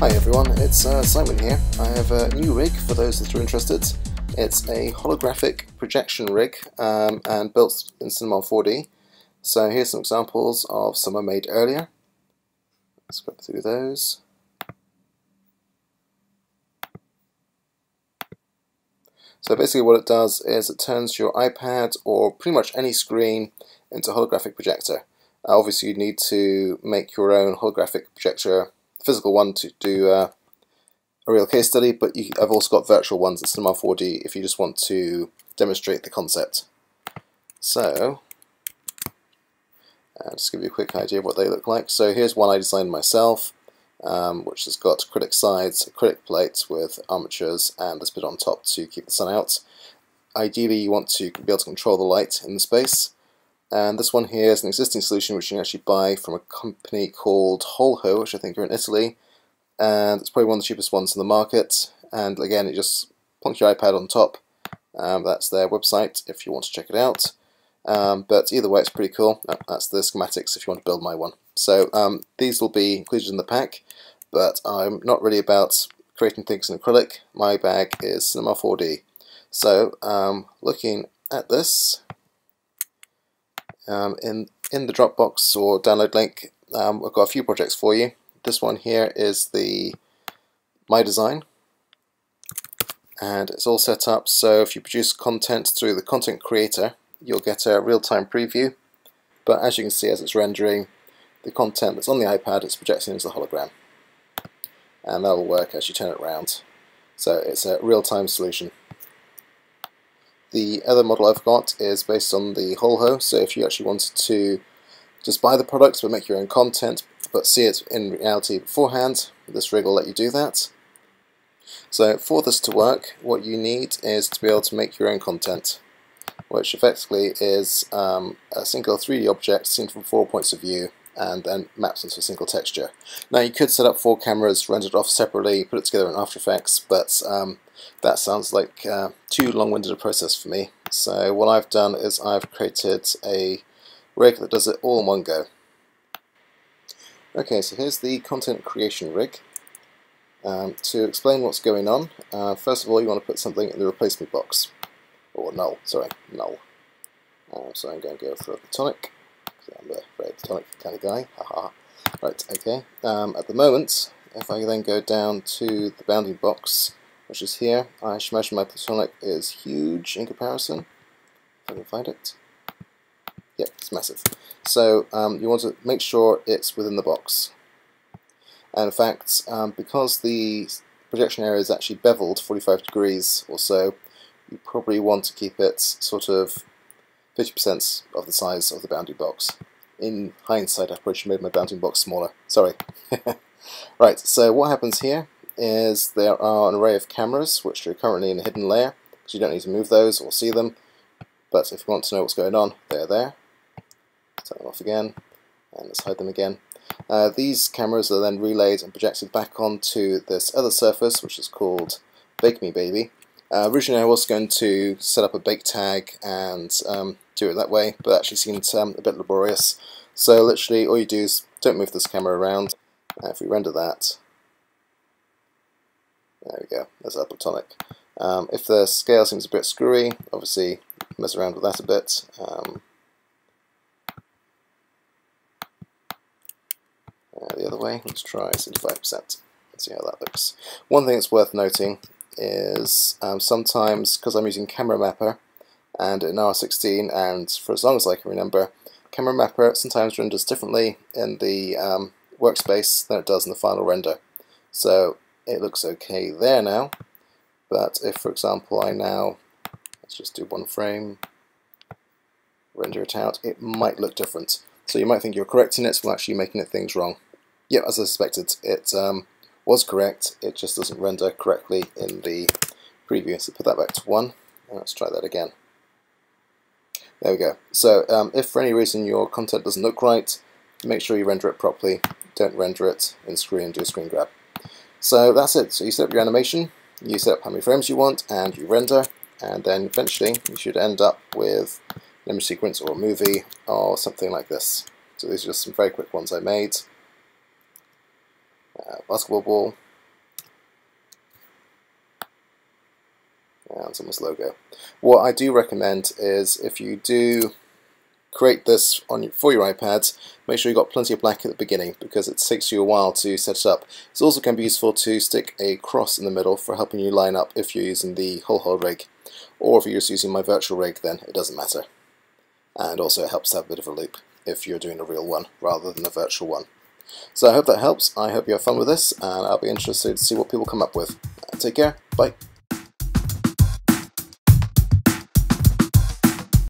Hi everyone, it's uh, Simon here. I have a new rig for those that are interested. It's a holographic projection rig um, and built in Cinema 4D. So here's some examples of some I made earlier. Let's go through those. So basically what it does is it turns your iPad or pretty much any screen into a holographic projector. Uh, obviously you need to make your own holographic projector, physical one to do uh, a real case study, but you, I've also got virtual ones at Cinema 4D if you just want to demonstrate the concept. So, uh, just give you a quick idea of what they look like. So here's one I designed myself, um, which has got acrylic sides, acrylic plates with armatures, and this bit on top to keep the sun out. Ideally you want to be able to control the light in the space. And this one here is an existing solution which you can actually buy from a company called Holho, which I think are in Italy. And it's probably one of the cheapest ones in the market. And again, it just plonk your iPad on top. Um, that's their website if you want to check it out. Um, but either way, it's pretty cool. That's the schematics if you want to build my one. So um, these will be included in the pack, but I'm not really about creating things in acrylic. My bag is Cinema 4D. So um, looking at this, um, in, in the Dropbox or download link, um, I've got a few projects for you. This one here is the My Design, and it's all set up so if you produce content through the content creator, you'll get a real-time preview. But as you can see, as it's rendering, the content that's on the iPad it's projecting into the hologram, and that'll work as you turn it around. So it's a real-time solution. The other model I've got is based on the Holho, so if you actually wanted to just buy the product but make your own content but see it in reality beforehand, this rig will let you do that. So for this to work, what you need is to be able to make your own content, which effectively is um, a single 3D object seen from four points of view and then maps into a single texture. Now you could set up four cameras, render it off separately, put it together in After Effects, but um, that sounds like uh, too long-winded a process for me. So what I've done is I've created a rig that does it all in one go. Okay, so here's the content creation rig. Um, to explain what's going on, uh, first of all you want to put something in the replacement box. Or null, sorry, null. Uh, so I'm going to go for a platonic. I'm a very platonic kind of guy. Haha. right, okay. Um, at the moment, if I then go down to the bounding box, which is here, I should imagine my platonic is huge in comparison. If I can find it. Yep, it's massive. So um, you want to make sure it's within the box. And in fact, um, because the projection area is actually beveled 45 degrees or so, you probably want to keep it sort of 50% of the size of the bounding box. In hindsight, I probably should have made my bounding box smaller. Sorry. right, so what happens here is there are an array of cameras which are currently in a hidden layer, because you don't need to move those or see them. But if you want to know what's going on, they're there. Turn them off again, and let's hide them again. Uh, these cameras are then relayed and projected back onto this other surface, which is called Bake Me Baby. Uh, originally I was going to set up a bake tag and um, do it that way, but actually seemed um, a bit laborious. So literally all you do is don't move this camera around. Uh, if we render that, there we go, there's our platonic. Um, if the scale seems a bit screwy, obviously mess around with that a bit. Um, uh, the other way, let's try 75%. Let's see how that looks. One thing that's worth noting is um, sometimes, because I'm using Camera Mapper and in R16, and for as long as I can remember, Camera Mapper sometimes renders differently in the um, workspace than it does in the final render. So it looks okay there now, but if, for example, I now, let's just do one frame, render it out, it might look different. So you might think you're correcting it, while actually making it things wrong. Yep, as I suspected, it um, was correct, it just doesn't render correctly in the preview. So put that back to 1, and let's try that again. There we go. So um, if for any reason your content doesn't look right, make sure you render it properly. Don't render it in screen, do a screen grab. So that's it. So you set up your animation, you set up how many frames you want, and you render, and then eventually you should end up with an image sequence or a movie or something like this. So these are just some very quick ones I made uh, basketball ball, and someone's logo. What I do recommend is if you do create this on for your iPad, make sure you've got plenty of black at the beginning because it takes you a while to set it up. It also can be useful to stick a cross in the middle for helping you line up if you're using the Holho rig, or if you're just using my virtual rig then it doesn't matter. And also it helps to have a bit of a loop if you're doing a real one rather than a virtual one. So I hope that helps, I hope you have fun with this, and I'll be interested to see what people come up with. Take care, bye.